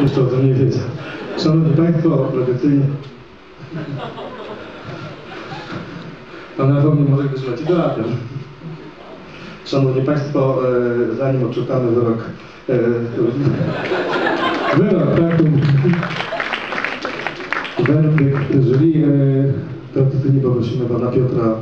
Jeszcze o tym nie wiedział. Szanowni Państwo, tradycyjnie... Pan Rafał nie może wytrzymać idolatem. Szanowni Państwo, e, zanim odczytamy wyrok... E, wyrok, tak? Werdykt jury, e, tradycyjnie poprosimy Pana Piotra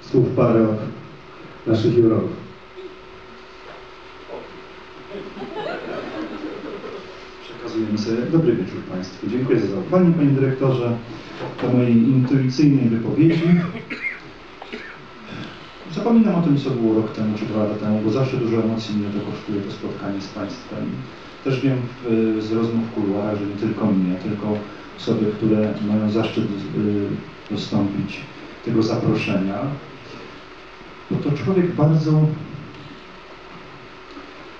słów parę naszych jurorów. Dobry wieczór Państwu. Dziękuję za zaufanie Panie Dyrektorze do mojej intuicyjnej wypowiedzi. Zapominam o tym, co było rok temu czy dwa lata temu, bo zawsze dużo emocji mnie to kosztuje to spotkanie z Państwem. Też wiem w, z rozmów kuluarach, że nie tylko mnie, tylko osoby, które mają zaszczyt y, dostąpić tego zaproszenia. Bo to człowiek bardzo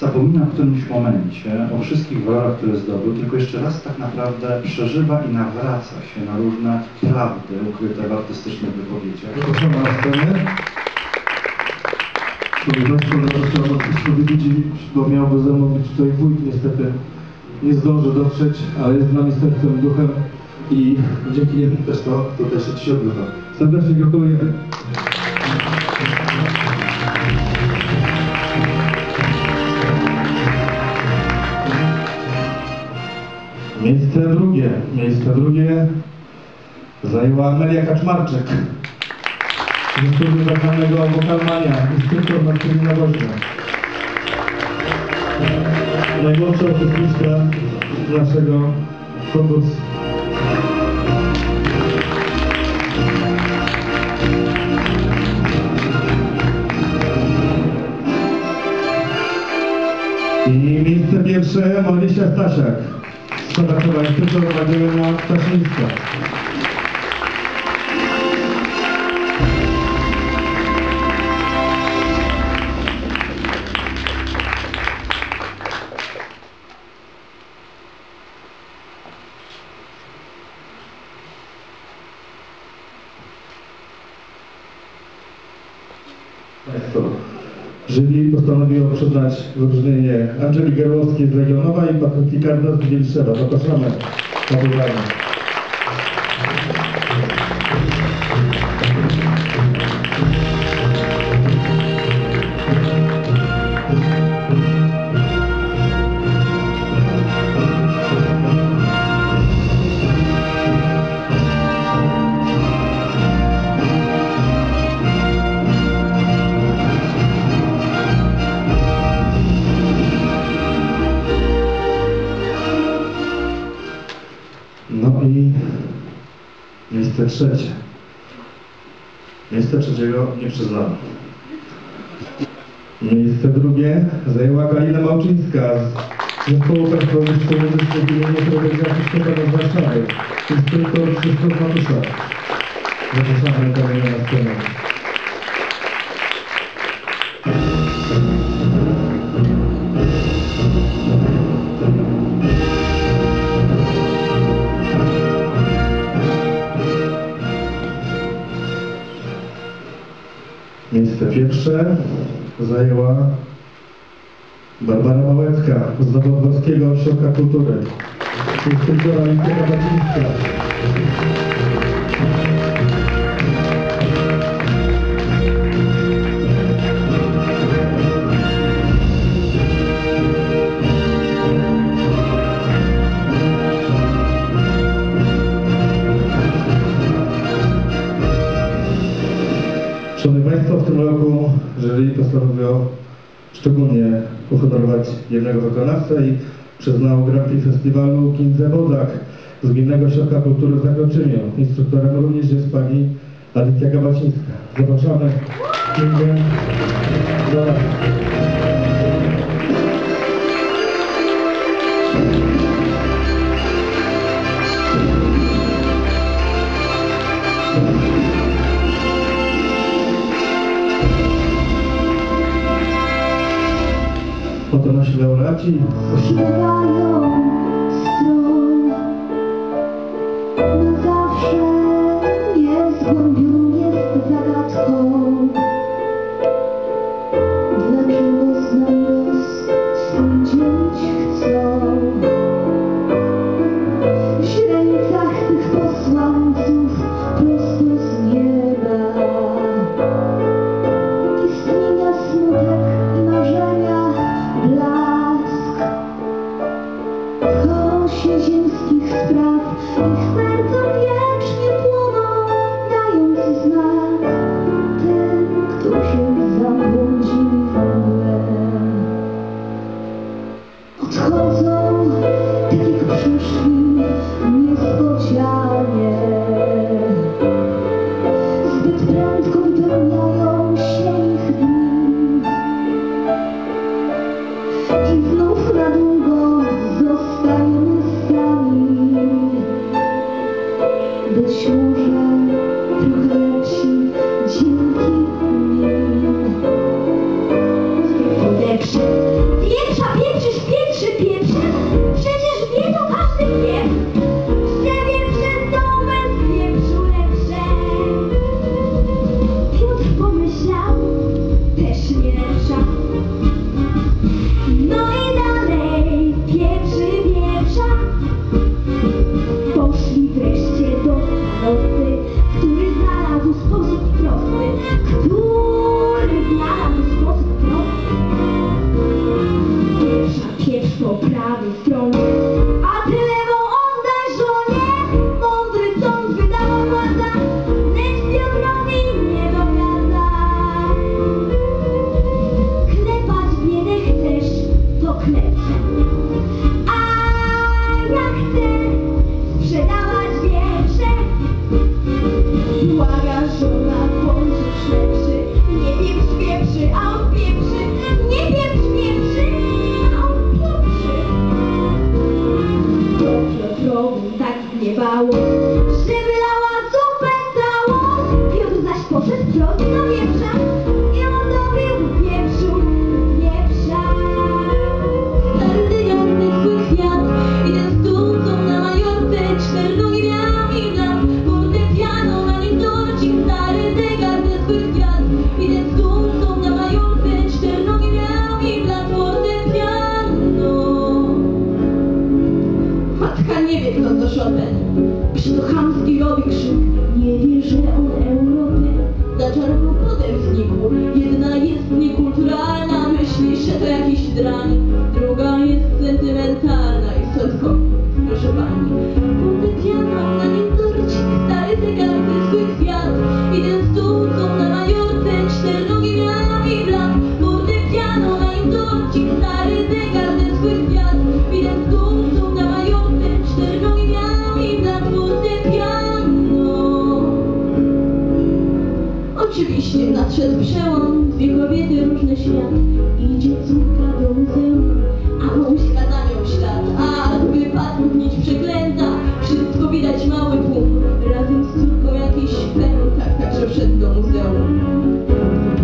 zapomina w którymś momencie o wszystkich walorach, które zdobył, tylko jeszcze raz tak naprawdę przeżywa i nawraca się na różne prawdy ukryte w artystycznych wypowiedziach. Scenę. Szanowni Państwo, artystyczne wypowiedzi, bo miałby ze mną być tutaj wójt, niestety nie zdąży dotrzeć, ale jest z nami sercem, duchem i dzięki niemu też to tutaj się dzisiaj odbywa. Serdecznie gratuluję. Miejsce drugie, miejsce drugie zajęła Amelia Kaczmarczyk. Ze studium wokalnego Wokalmania, instruktor na studium na Woźnie. Najmłodsza uczestniczka naszego konkursu. I miejsce pierwsze Marysia Stasiak. Skontaktowa instruktor Magdalena Stasińska. Państwo. Jury postanowiło przyznać wyróżnienie Angeli Gerłowskiej z Legionowa i Patrycji Karda z Wielszewa. Zapraszamy na wybranie. Trzecie. Miejsce trzeciego nie przyznano. Miejsce drugie zajęła Kalina Małczyńska z Zespołu Państwowego Muzycznego imienia Prowadzącego Stefana z Warszawy. Instruktor Krzysztof Matusza. Zapraszamy Kalinę na scenę. Zajęła Barbara Małecka z Nowodworskiego Ośrodka Kultury. Szanowni Państwo, w tym roku jury postanowiło szczególnie uhonorować jednego wykonawcę i przyznało Grand Prix Festiwalu Kindze Bodak z Gminnego Ośrodka Kultury w Zakoczyniu. Instruktorem również jest pani Alicja Gabacińska. Zapraszamy Kingę za Potem foto na śledzioraci. Soprado, tronco Przez przełom dwie wiekowiety różny świat Idzie córka do muzeum A mamuśka na nią ślad A wypadł nić przeklęta Wszystko widać mały tłum Razem z córką jakiś pęk Tak, także wszedł do muzeum.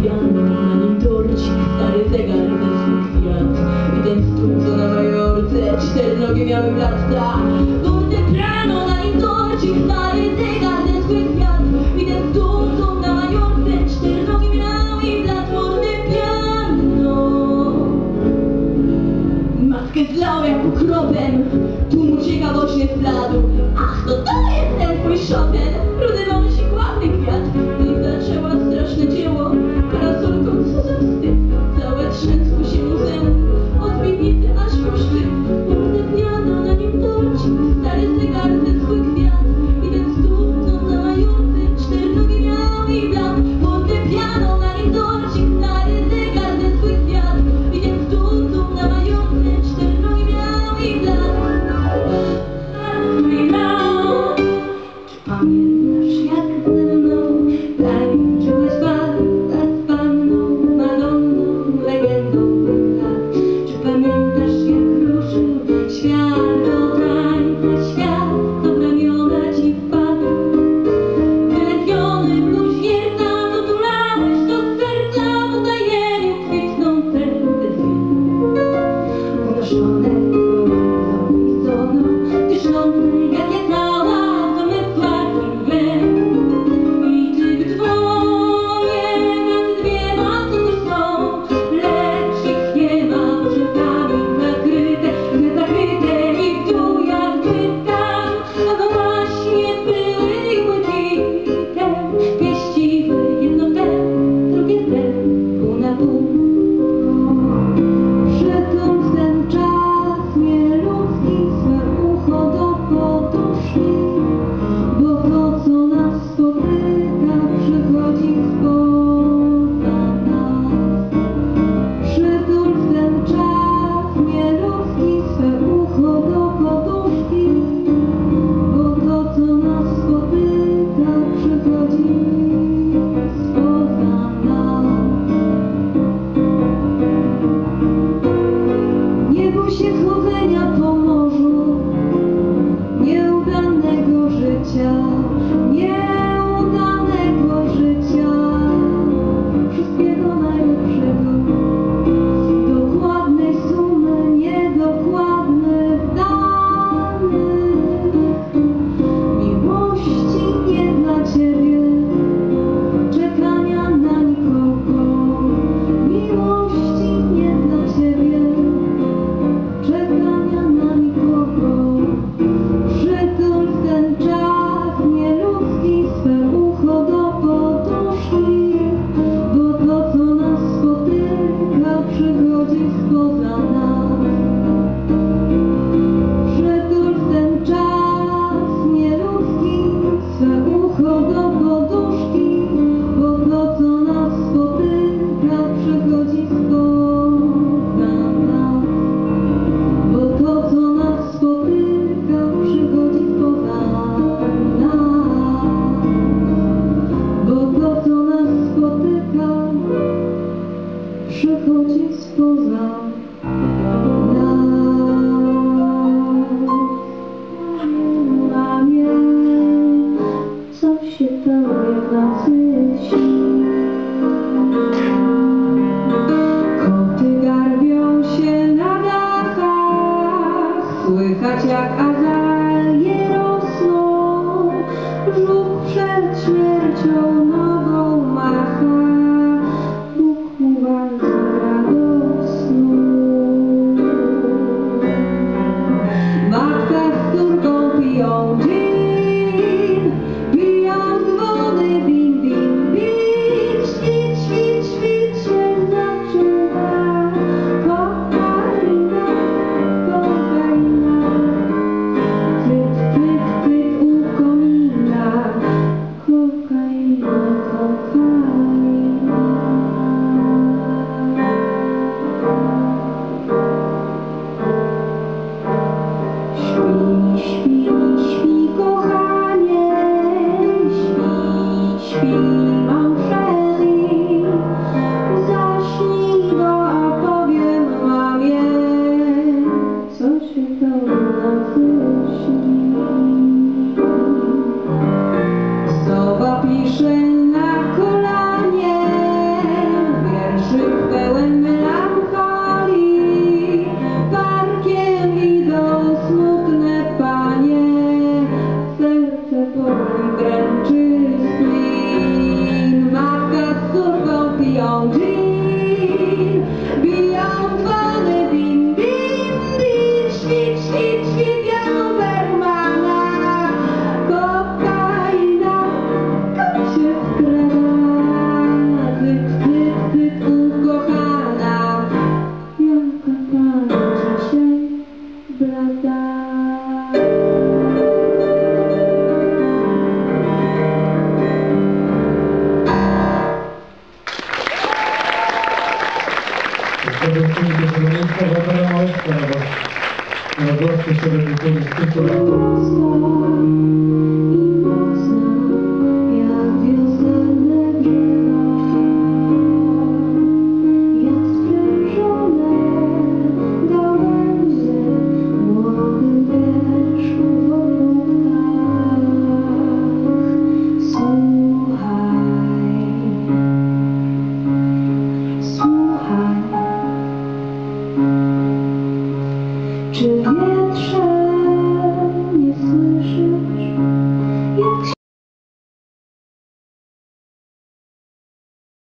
Bianko na nim torcik Stary zegar ze Fiat. I ten stół co Majorce Cztery nogi miały blat, ta Górny na nim torcik stary jovem, pro de всех co się tobie